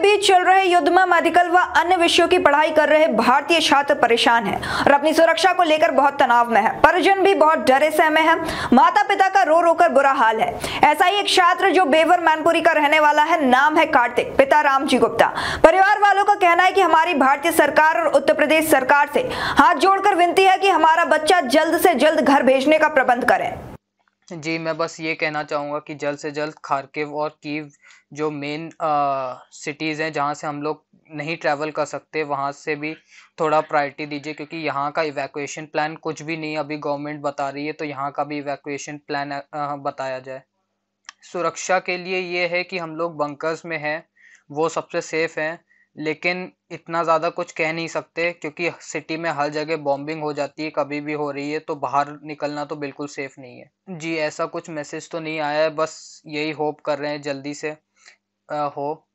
बीच चल रहे युद्ध में मेडिकल व अन्य विषयों की पढ़ाई कर रहे भारतीय छात्र परेशान हैं और अपनी सुरक्षा को लेकर बहुत तनाव में है। परिजन भी बहुत डरे सहमे हैं। माता पिता का रो रो कर बुरा हाल है। ऐसा ही एक छात्र जो बेवर मैनपुरी का रहने वाला है, नाम है कार्तिक। पिता रामजी गुप्ता। परिवार वालों का कहना है की हमारी भारतीय सरकार और उत्तर प्रदेश सरकार से हाथ जोड़कर विनती है की हमारा बच्चा जल्द से जल्द घर भेजने का प्रबंध करें। जी, मैं बस ये कहना चाहूँगा कि जल्द से जल्द खारकिव और कीव जो मेन सिटीज़ हैं जहाँ से हम लोग नहीं ट्रैवल कर सकते, वहाँ से भी थोड़ा प्रायोरिटी दीजिए क्योंकि यहाँ का इवैक्यूएशन प्लान कुछ भी नहीं अभी गवर्नमेंट बता रही है तो यहाँ का भी इवैक्यूएशन प्लान बताया जाए। सुरक्षा के लिए ये है कि हम लोग बंकर्स में हैं, वो सबसे सेफ़ हैं लेकिन इतना ज़्यादा कुछ कह नहीं सकते क्योंकि सिटी में हर जगह बॉम्बिंग हो जाती है कभी भी हो रही है तो बाहर निकलना तो बिल्कुल सेफ़ नहीं है। जी ऐसा कुछ मैसेज तो नहीं आया है बस यही होप कर रहे हैं जल्दी से। आ, हो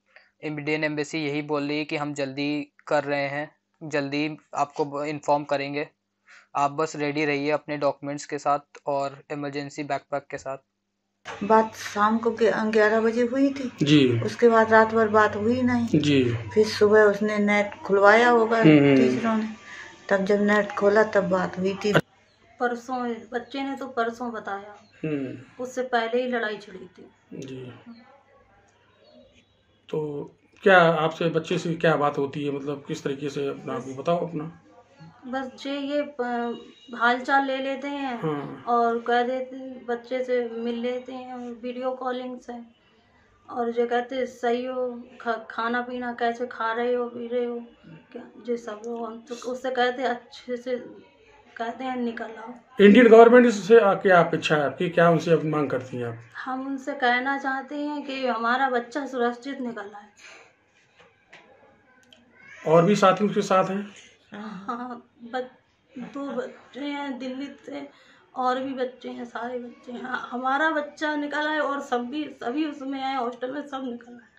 इंडियन एम्बेसी यही बोल रही है कि हम जल्दी कर रहे हैं जल्दी आपको इन्फॉर्म करेंगे। आप बस रेडी रहिए अपने डॉक्यूमेंट्स के साथ और इमरजेंसी बैकपैक के साथ। बात शाम को ग्यारह बजे हुई थी। जी। उसके बाद रात भर बात हुई नहीं। जी। फिर सुबह उसने नेट खुलवाया होगा हम्म, हम्म। टीचरों ने। तब जब नेट खोला तब बात हुई थी। परसों बच्चे ने तो परसों बताया। हम्म, उससे पहले ही लड़ाई छिड़ी थी। जी। तो क्या आपसे बच्चे से क्या बात होती है? मतलब किस तरीके से अपना बताओ अपना। बस जे ये हाल चाल ले लेते हैं हाँ और कह देते बच्चे से मिल लेते हैं वीडियो कॉलिंग से। और जो कहते सही हो खा, खाना पीना कैसे खा रहे हो पी रहे हो क्या जो सब लोग हम तो उससे कहते अच्छे से कहते हैं निकल आओ। इंडियन गवर्नमेंट से आ- क्या अपेक्षा है आपकी क्या उनसे मांग करती हैं आप? हम उनसे कहना चाहते हैं कि हमारा बच्चा सुरक्षित निकल आए। और भी साथी उसके साथ हैं? हाँ बच दो बच्चे हैं दिल्ली से और भी बच्चे हैं सारे बच्चे हैं। हाँ, हमारा बच्चा निकला है और सब भी सभी उसमें आए हॉस्टल में सब निकला है।